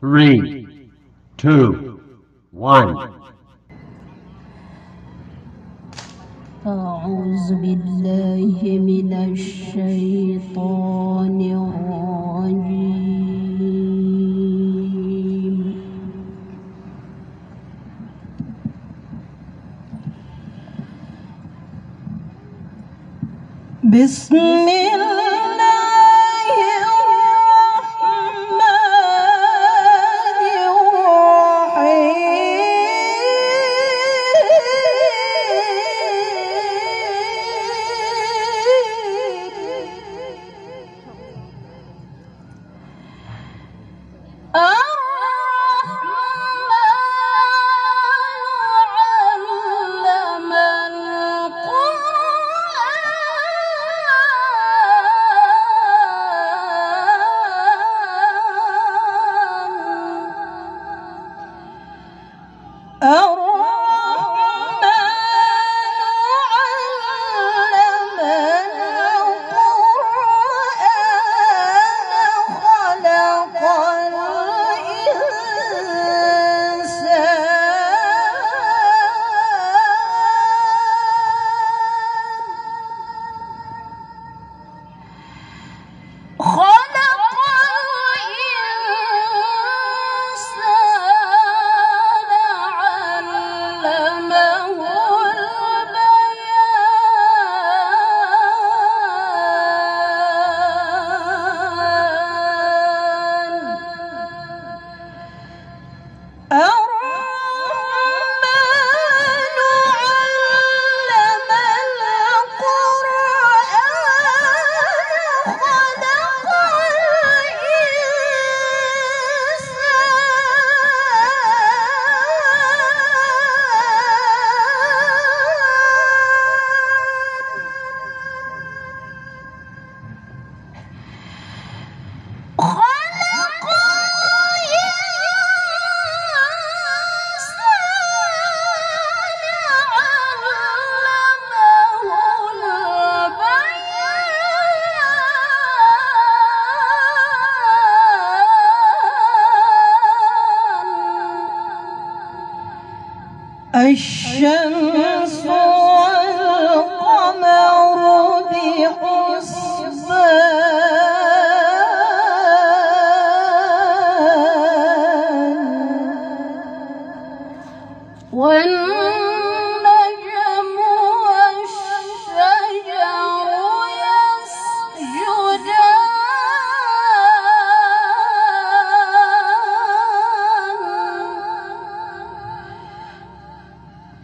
three, two, one. أعوذ بالله من الشيطان الرجيم بسم الله English.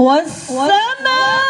والسماء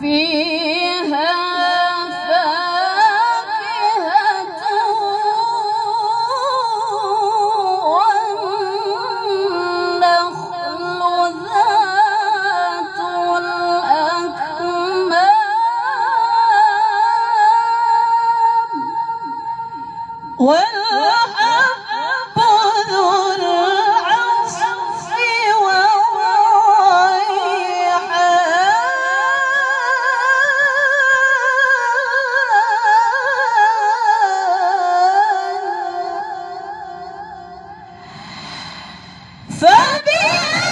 feel Fabiano!